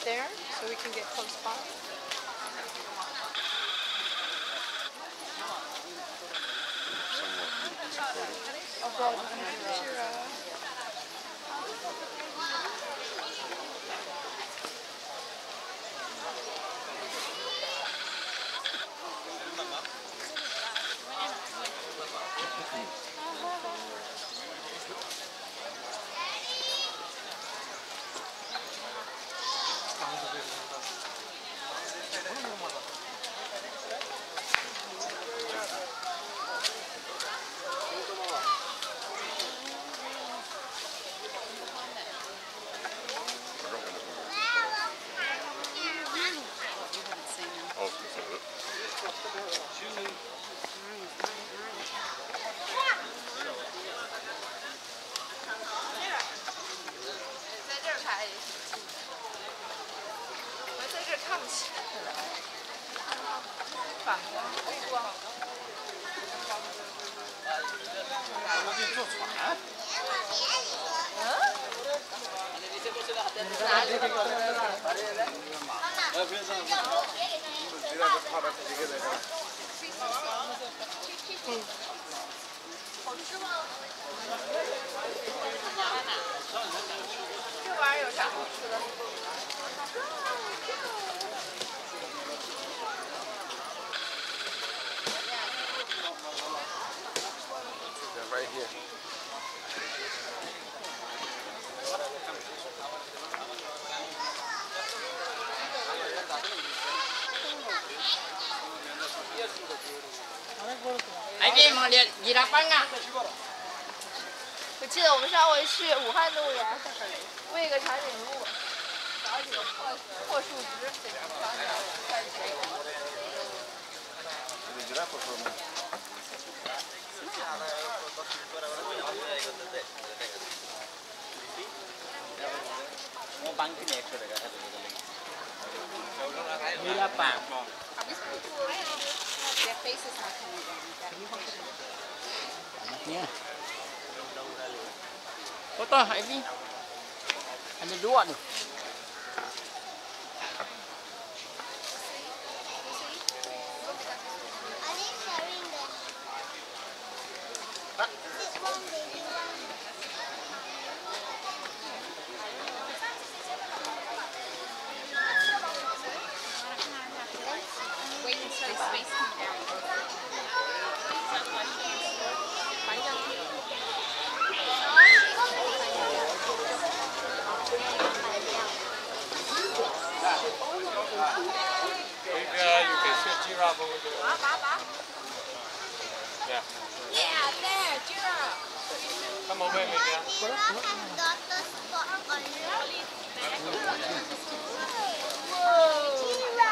there so we can get close by. I'll go 放，我给你做。别放，我。啊？你先不，嗯。这玩意儿有啥好吃的？哎，别忙的，你来搬啊！我记得我们上回去武汉动物园喂个长颈鹿，破树枝，给它长长快结果。Mau bangkit ya, sudah kata Gila pak. Their faces are coming down. Anaknya. Foto, Ivy. Ada dua tuh. giraffe over there. Ba, ba, ba. Yeah. Yeah, there, giraffe. Come over here, Mia. Giraffe Whoa. Giraffe.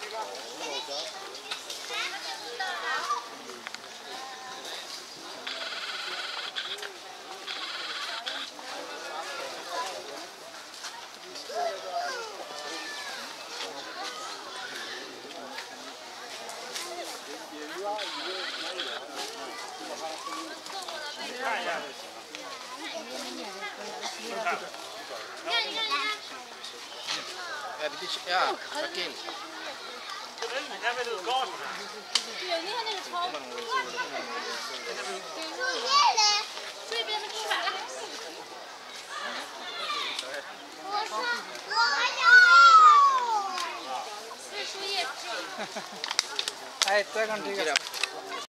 这边的出来了。 你看，你看，你看，哎，这，呀，这个。对，你看那个红，哇，太美了。给树叶嘞，这边没吃完嘞。我我还要一个。摘树叶。哎，再看这个。